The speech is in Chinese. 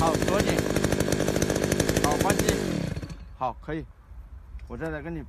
好，锁紧，好，关机，好，可以，我再来跟你。